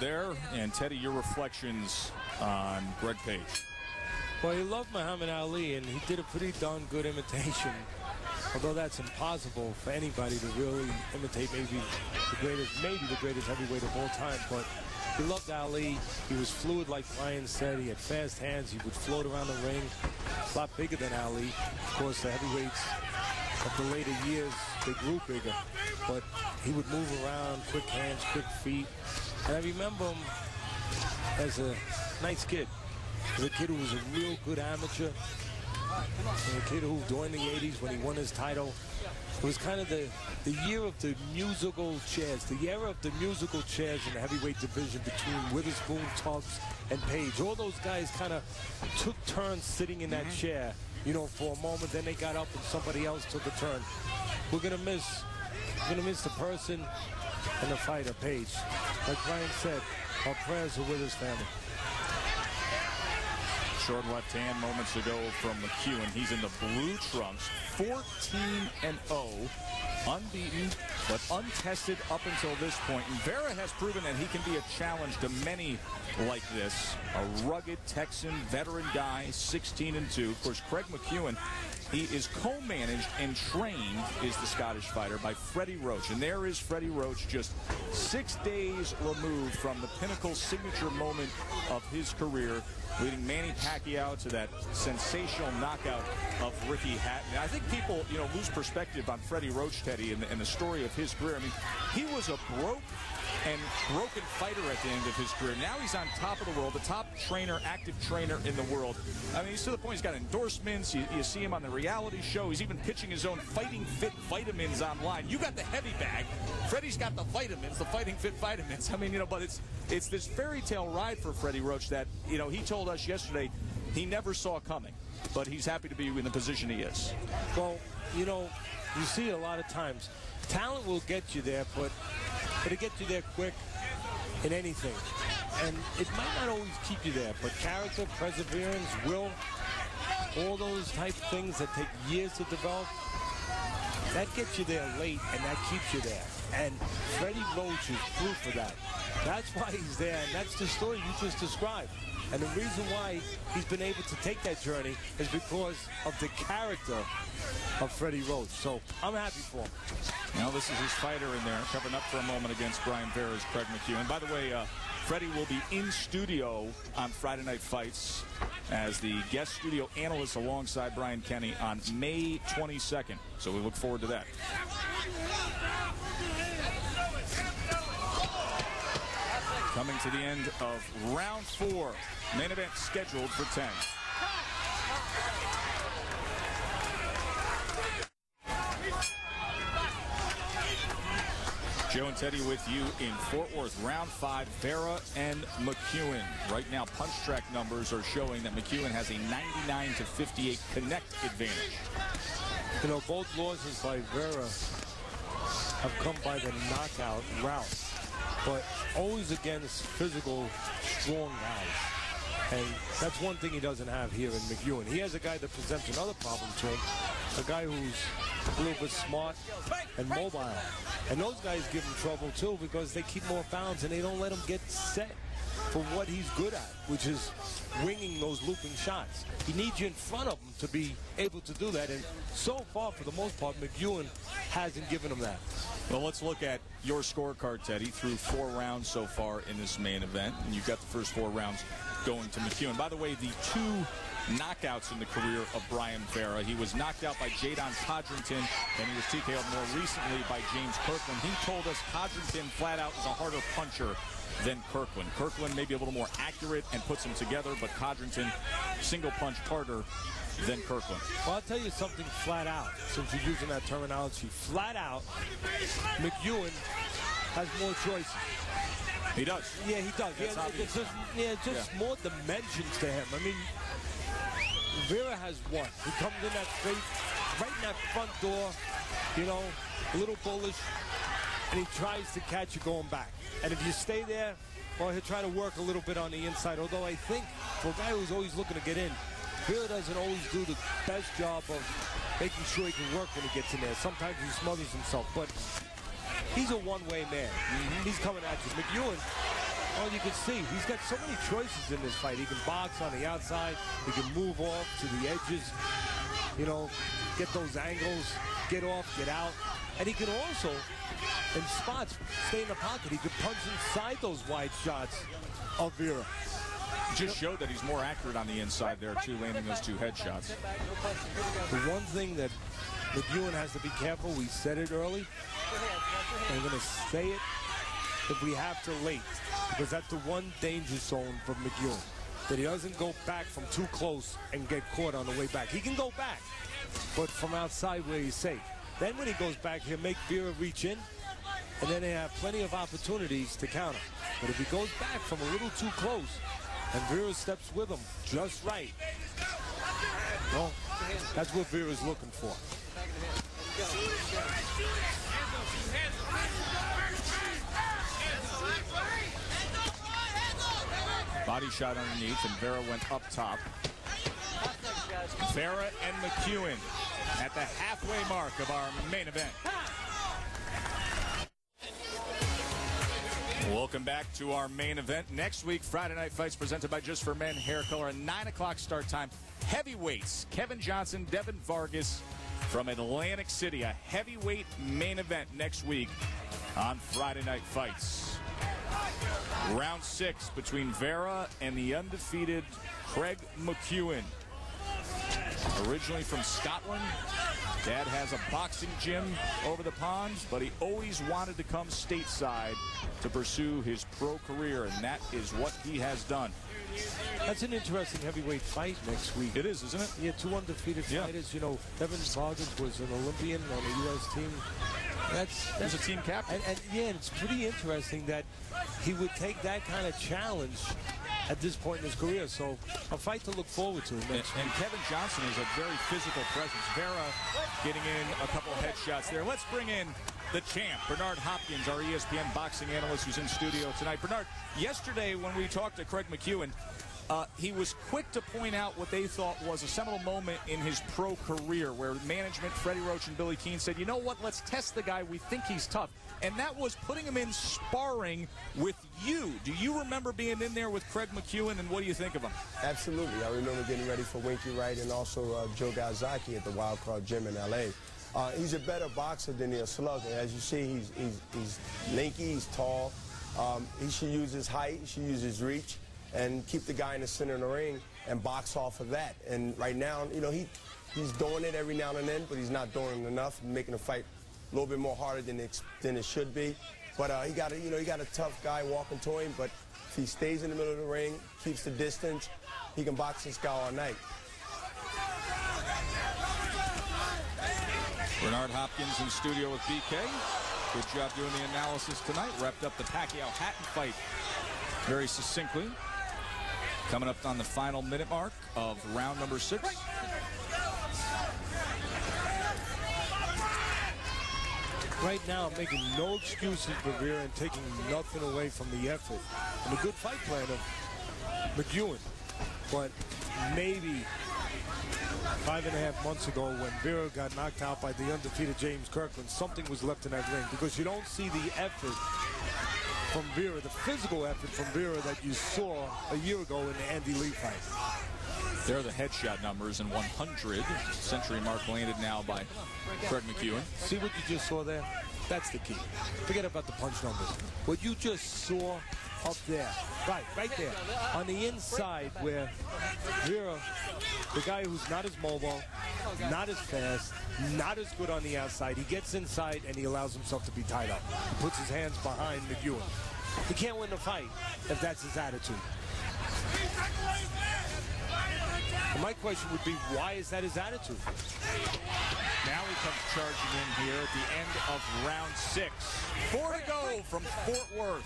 there. And Teddy, your reflections on Greg Page. Well, he loved Muhammad Ali, and he did a pretty darn good imitation. Although that's impossible for anybody to really imitate maybe the greatest, maybe the greatest heavyweight of all time. But he loved Ali. He was fluid, like Brian said. He had fast hands. He would float around the ring. A lot bigger than Ali. Of course, the heavyweights of the later years, they grew bigger. But he would move around, quick hands, quick feet. And I remember him as a nice kid. As a kid who was a real good amateur. And a kid who, during the 80s, when he won his title, it was kind of the, the year of the musical chairs, the era of the musical chairs in the heavyweight division between Witherspoon, Tubbs, and Page. All those guys kind of took turns sitting in that mm -hmm. chair, you know, for a moment. Then they got up and somebody else took a turn. We're going to miss, we're going to miss the person and the fighter, Page. Like Brian said, our prayers are with his family. Short left hand moments ago from McEwan. He's in the blue trunks, 14 and 0, unbeaten but untested up until this point. And Vera has proven that he can be a challenge to many like this. A rugged Texan veteran guy, 16 and 2. Of course, Craig McEwan he is co-managed and trained, is the Scottish fighter, by Freddie Roach. And there is Freddie Roach just six days removed from the pinnacle signature moment of his career, leading Manny Pacquiao to that sensational knockout of Ricky Hatton. I think people, you know, lose perspective on Freddie Roach, Teddy, and, and the story of his career. I mean, he was a broke and broken fighter at the end of his career. Now he's on top of the world, the top trainer, active trainer in the world. I mean, he's to the point he's got endorsements. You, you see him on the reality show. He's even pitching his own Fighting Fit vitamins online. You got the heavy bag. Freddie's got the vitamins, the Fighting Fit vitamins. I mean, you know, but it's it's this fairy tale ride for Freddie Roach that, you know, he told us yesterday he never saw coming. But he's happy to be in the position he is. Well, you know, you see a lot of times, talent will get you there, but but it gets you there quick in anything. And it might not always keep you there, but character, perseverance, will, all those type things that take years to develop, that gets you there late and that keeps you there. And Freddie Roach is proof of that. That's why he's there, and that's the story you just described. And the reason why he's been able to take that journey is because of the character of Freddie Roach. So I'm happy for him. Now this is his fighter in there, covering up for a moment against Brian Vera's Craig McHugh. And By the way, uh, Freddie will be in studio on Friday Night Fights as the guest studio analyst alongside Brian Kenny on May 22nd. So we look forward to that. Coming to the end of round four. Main event scheduled for 10. Joe and Teddy with you in Fort Worth, round five, Vera and McEwan. Right now, punch track numbers are showing that McEwan has a 99 to 58 connect advantage. You know, both losses by Vera have come by the knockout route, but always against physical, strong guys. And that's one thing he doesn't have here in McEwan. He has a guy that presents another problem to him, a guy who's a little bit smart and mobile. And those guys give him trouble too because they keep more pounds and they don't let him get set for what he's good at, which is winging those looping shots. He needs you in front of him to be able to do that. And so far, for the most part, McEwan hasn't given him that. Well, let's look at your scorecard, Teddy, through four rounds so far in this main event. And you've got the first four rounds going to McEwan. By the way, the two knockouts in the career of Brian Vera. He was knocked out by Jaidon Codrington, and he was TKO'd more recently by James Kirkland. He told us Codrington flat out is a harder puncher than Kirkland. Kirkland maybe a little more accurate and puts them together, but Codrington single punch harder than Kirkland. Well, I'll tell you something flat out, since you're using that terminology. Flat out, McEwan has more choices. He does. Yeah, he does. yeah, just, yeah, just yeah. more dimensions to him. I mean, Vera has one. He comes in that face, right in that front door, you know, a little bullish, and he tries to catch you going back. And if you stay there, well, he'll try to work a little bit on the inside. Although I think for a guy who's always looking to get in, Vera doesn't always do the best job of making sure he can work when he gets in there. Sometimes he smothers himself, but he's a one-way man. Mm -hmm. He's coming at you. McEwan Well, you can see he's got so many choices in this fight. He can box on the outside. He can move off to the edges. You know, get those angles, get off, get out. And he can also, in spots, stay in the pocket. He can punch inside those wide shots of Vera. Just showed that he's more accurate on the inside there, too, landing those two headshots. The one thing that McEwan has to be careful, we said it early, we're going to say it if we have to late, because that's the one danger zone for McEwan, that he doesn't go back from too close and get caught on the way back. He can go back, but from outside where he's safe. Then when he goes back, he'll make Vera reach in, and then they have plenty of opportunities to counter. But if he goes back from a little too close, and Vera steps with him just right, well, that's what Vera's looking for. Body shot underneath, and Vera went up top. Vera and McEwan at the halfway mark of our main event. Welcome back to our main event. Next week, Friday Night Fights presented by Just for Men Hair Color. A 9 o'clock start time. Heavyweights, Kevin Johnson, Devin Vargas from Atlantic City. A heavyweight main event next week on Friday Night Fights. Round six between Vera and the undefeated Craig McEwan. Originally from Scotland, Dad has a boxing gym over the pond, but he always wanted to come stateside to pursue his pro career, and that is what he has done. That's an interesting heavyweight fight next week. It is, isn't it? Yeah, two undefeated Yeah. fighters. You know, Devin Vargas was an Olympian on the U.S. team. That's, He's that's a team captain. and, and yeah, it's pretty interesting that he would take that kind of challenge at this point in his career. So a fight to look forward to And, and Kevin Johnson is a very physical presence. Vera getting in a couple headshots there. Let's bring in the champ, Bernard Hopkins, our ESPN boxing analyst who's in studio tonight. Bernard, yesterday when we talked to Craig McEwan, uh, he was quick to point out what they thought was a seminal moment in his pro career where management, Freddie Roach and Billy Keane said, you know what, let's test the guy. We think he's tough. And that was putting him in sparring with you. Do you remember being in there with Craig McEwan, and what do you think of him? Absolutely. I remember getting ready for Winky Wright and also uh, Joe Calzaghe at the Wild Card Gym in L.A. Uh, he's a better boxer than a slugger. As you see, he's, he's, he's lanky, he's tall. Um, he should use his height, he should use his reach, and keep the guy in the center of the ring and box off of that. And right now, you know, he, he's doing it every now and then, but he's not doing it enough, making the fight a little bit more harder than it, than it should be. But uh, he got a, you know, he got a tough guy walking to him, but if he stays in the middle of the ring, keeps the distance, he can box this guy all night. Bernard Hopkins in studio with BK. Good job doing the analysis tonight. Wrapped up the Pacquiao Hatton fight very succinctly. Coming up on the final minute mark of round number six. Right now, making no excuses for Vera and taking nothing away from the effort and the good fight plan of McEwan. But maybe five and a half months ago when Vera got knocked out by the undefeated James Kirkland, something was left in that ring because you don't see the effort from Vera, the physical effort from Vera that you saw a year ago in the Andy Lee fight. There are the headshot numbers and 100. Century mark landed now by Craig McEwan. See what you just saw there? That's the key. Forget about the punch numbers. What you just saw up there, right, right there, on the inside where Vera, the guy who's not as mobile, not as fast, not as good on the outside, he gets inside and he allows himself to be tied up. He puts his hands behind McEwan. He can't win the fight if that's his attitude. My question would be, why is that his attitude? Now he comes charging in here at the end of round six. Four to go from Fort Worth.